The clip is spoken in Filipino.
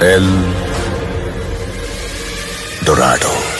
El Dorado.